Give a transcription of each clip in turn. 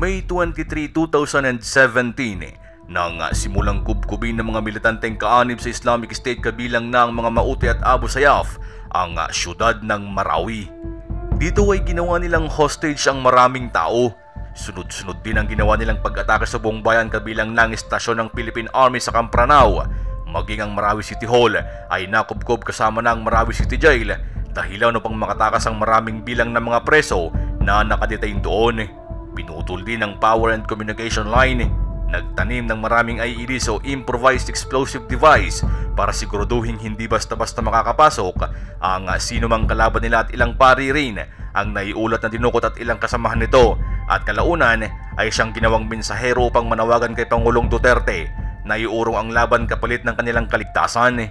May 23, 2017 nang simulang kubkubin ng mga militanteng kaanib sa Islamic State kabilang ng mga Mauti at Abu Sayyaf ang ah, syudad ng Marawi. Dito ay ginawa nilang hostage ang maraming tao. Sunod-sunod din ang ginawa nilang pag-atake sa buong bayan kabilang ng istasyon ng Philippine Army sa Campranao. Maging ang Marawi City Hall ay nakubkob kasama ng Marawi City Jail dahilan upang makatakas ang maraming bilang ng mga preso na nakadetain doon. Pinutol din ang power and communication line. Nagtanim ng maraming IEDs o improvised explosive device para siguraduhin hindi basta-basta makakapasok ang sino mang kalaban nila at ilang pari rin ang naiulat na dinukot at ilang kasamahan nito at kalaunan ay siyang ginawang mensahero upang manawagan kay Pangulong Duterte na iurong ang laban kapalit ng kanilang kaligtasan.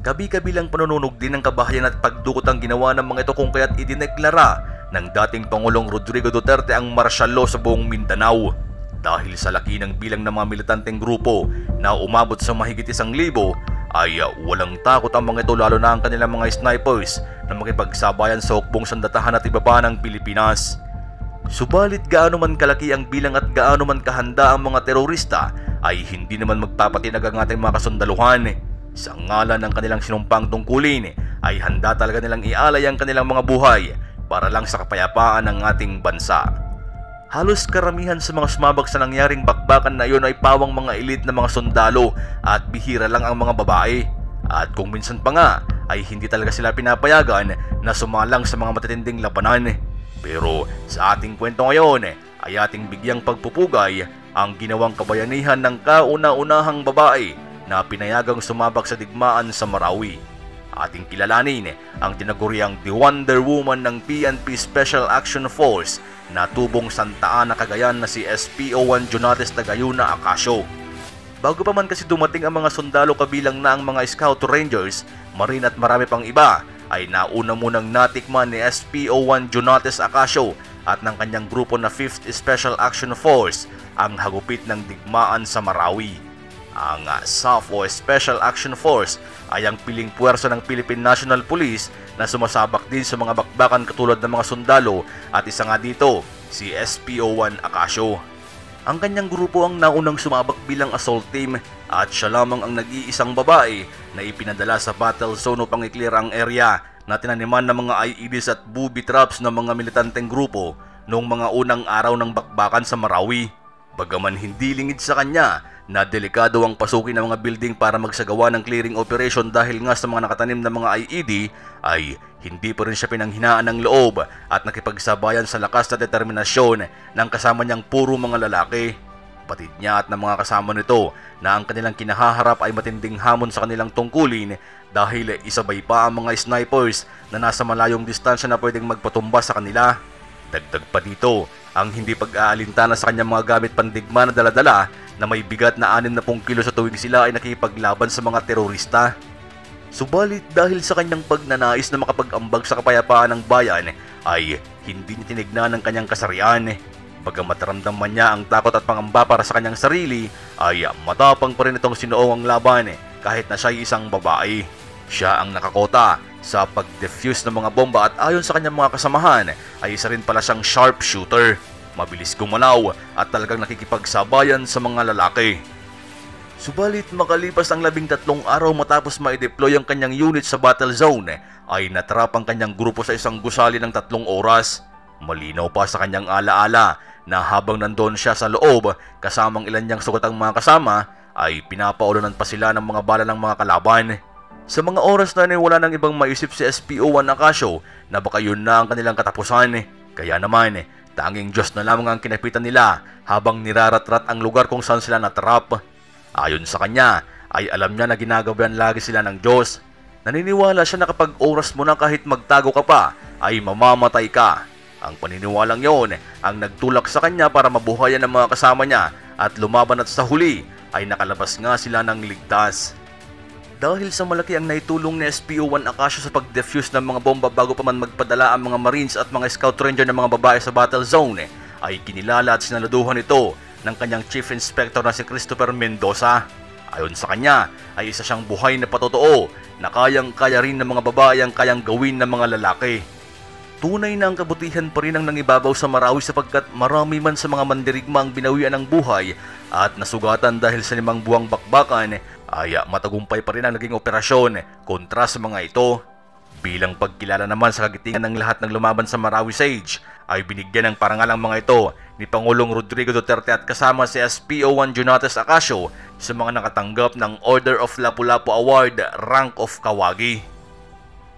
Kabi-kabilang panununog din ng kabahayan at pagdukot ang ginawa ng mga ito kung kaya't idineklara ng dating Pangulong Rodrigo Duterte ang martial law sa buong Mindanao. Dahil sa laki ng bilang ng mga militanteng grupo na umabot sa mahigit isang libo, ay uh, walang takot ang mga ito lalo na ang kanilang mga snipers na makipagsabayan sa hukbong sandatahan at ibaba ng Pilipinas. Subalit gaano man kalaki ang bilang at gaano man kahanda ang mga terorista ay hindi naman magpapatinag ang ating mga kasundaluhan. Sa ngalan ng kanilang sinumpang tungkulin ay handa talaga nilang ialay ang kanilang mga buhay para lang sa kapayapaan ng ating bansa. Halos karamihan sa mga sumabak sa nangyaring bakbakan na iyon ay pawang mga elit na mga sundalo at bihira lang ang mga babae. At kung minsan pa nga ay hindi talaga sila pinapayagan na sumalang sa mga matatinding labanan. Pero sa ating kwento ngayon ay ating bigyang pagpupugay ang ginawang kabayanihan ng kauna-unahang babae na pinayagang sumabak sa digmaan sa Marawi. Ating kilalanin ang tinaguriang The Wonder Woman ng PNP Special Action Force na tubong Santa Ana Cagayan na si SPO1 Jonates Tagayuna Akasyo. Bago pa man kasi dumating ang mga sundalo kabilang na ang mga Scout Rangers, Marine at marami pang iba, ay nauna munang natikman ni SPO1 Jonates Akasyo at ng kanyang grupo na 5th Special Action Force ang hagupit ng digmaan sa Marawi. Ang SAF o Special Action Force ay ang piling puwersa ng Philippine National Police na sumasabak din sa mga bakbakan katulad ng mga sundalo at isa nga dito, si SPO1 Akasyo. Ang kanyang grupo ang naunang sumabak bilang assault team at siya lamang ang nag-iisang babae na ipinadala sa battle zone upang i-clear ang area na tinaniman ng mga IEDs at booby traps ng mga militanteng grupo noong mga unang araw ng bakbakan sa Marawi. Bagaman hindi lingid sa kanya na delikado ang pasukin ng mga building para magsagawa ng clearing operation dahil nga sa mga nakatanim na mga IED ay hindi pa rin siya pinanghinaan ng loob at nakipagsabayan sa lakas na determinasyon ng kasama niyang puro mga lalaki. Patid niya at ng mga kasama nito na ang kanilang kinahaharap ay matinding hamon sa kanilang tungkulin dahil isabay pa ang mga snipers na nasa malayong distansya na pwedeng magpatumba sa kanila. Dagdag pa dito ang hindi pag-aalintana sa kanyang mga gamit pandigma na daladala na may bigat na 60 kilo sa tuwing sila ay nakipaglaban sa mga terorista. Subalit dahil sa kanyang pagnanais na makapag-ambag sa kapayapaan ng bayan ay hindi niya tinignan ang kanyang kasarian. Bagamat ramdaman niya ang takot at pangamba para sa kanyang sarili ay matapang pa rin itong sinuong ang laban kahit na siya ay isang babae. Siya ang nakakota sa pag-defuse ng mga bomba at ayon sa kanyang mga kasamahan ay isa rin pala siyang sharpshooter. Mabilis gumalaw at talagang nakikipagsabayan sa mga lalaki. Subalit makalipas ang labing tatlong araw matapos ma-deploy ang kanyang unit sa battle zone ay natrap ang kanyang grupo sa isang gusali ng tatlong oras. Malinaw pa sa kanyang alaala na habang nandoon siya sa loob kasamang ilan niyang sugatang mga kasama ay pinapaulunan pa sila ng mga bala ng mga kalaban. Sa mga oras na wala nang ibang maisip si SPO1 Akasyo na baka yun na ang kanilang katapusan. Kaya naman, tanging Diyos na lamang ang kinapitan nila habang niraratrat ang lugar kung saan sila natrap. Ayon sa kanya, ay alam niya na ginagabayan lagi sila ng Diyos. Naniniwala siya na kapag oras mo na kahit magtago ka pa, ay mamamatay ka. Ang paniniwalang yon ang nagtulak sa kanya para mabuhayan ng mga kasama niya at lumaban at sa huli ay nakalabas nga sila ng ligtas. Dahil sa malaki ang naitulong ni SPO-1 Akasha sa pag-defuse ng mga bomba bago pa man magpadala ang mga Marines at mga Scout Ranger ng mga babae sa battle zone, ay kinilala at sinaluduhan ito ng kanyang Chief Inspector na si Christopher Mendoza. Ayon sa kanya, ay isa siyang buhay na patotoo na kayang-kaya rin ng mga babae ang kayang gawin ng mga lalaki. Tunay na ang kabutihan pa rin ang nangibabaw sa Marawi sapagkat marami man sa mga mandirigma ang binawian ng buhay at nasugatan dahil sa limang buwang bakbakan ay matagumpay pa rin ang naging operasyon kontra sa mga ito. Bilang pagkilala naman sa kagitingan ng lahat ng lumaban sa Marawi Sage ay binigyan ng parangal ang mga ito ni Pangulong Rodrigo Duterte at kasama si SPO1 Jonatas Acasio sa mga nakatanggap ng Order of Lapu-Lapu Award Rank of Kawagi.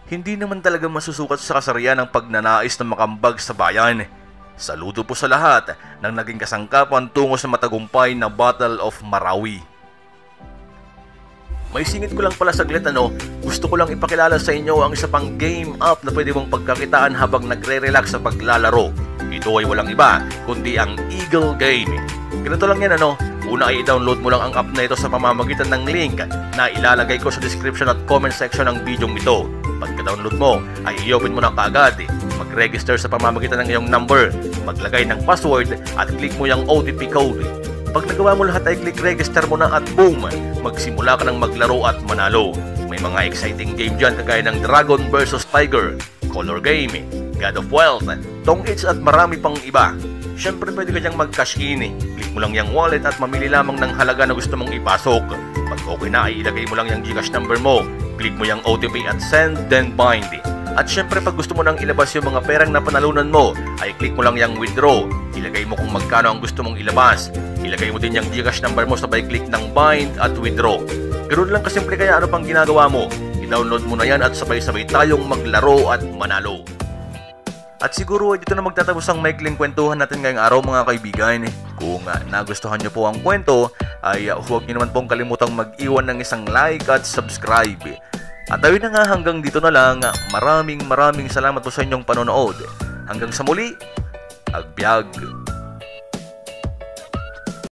Hindi naman talaga masusukat sa kasarian ang pagnanais na makambag sa bayan. Saludo po sa lahat ng naging kasangkapan tungo sa matagumpay na Battle of Marawi. May singit ko lang pala saglit ano, gusto ko lang ipakilala sa inyo ang isa pang game app na pwede mong pagkakitaan habang nagre-relax sa paglalaro. Ito ay walang iba, kundi ang Eagle Game. Ganito lang yan ano, una ay i-download mo lang ang app na ito sa pamamagitan ng link na ilalagay ko sa description at comment section ng video ito. Pagka-download mo, ay i-open mo na kaagad. Mag-register sa pamamagitan ng iyong number, maglagay ng password at click mo yung OTP code. Pag nagawa mo lahat ay click register mo na at boom, magsimula ka ng maglaro at manalo. May mga exciting game dyan kagaya ng Dragon vs Tiger, Color Game, God of Wealth, Tong Its at marami pang iba. Siyempre pwede ka dyang mag-cash in. Click mo lang yung wallet at mamili lamang ng halaga na gusto mong ipasok. Pag okay na ay ilagay mo lang yung Gcash number mo. Click mo yung OTP at send then bind. At syempre pag gusto mo nang ilabas yung mga perang na panalunan mo, ay click mo lang yung withdraw. Ilagay mo kung magkano ang gusto mong ilabas. Ilagay mo din yung Gcash number mo sabay click ng bind at withdraw. Ganoon lang kasimple kaya ano pang ginagawa mo. I-download mo na yan at sabay-sabay tayong maglaro at manalo. At siguro dito na magtatapos ang maikling kwentuhan natin ngayong araw mga kaibigan. Kung uh, nagustuhan nyo po ang kwento, ay uh, huwag nyo naman pong kalimutang mag-iwan ng isang like at subscribe. At ayun na nga hanggang dito na lang, maraming maraming salamat po sa inyong panonood. Hanggang sa muli, agbyag!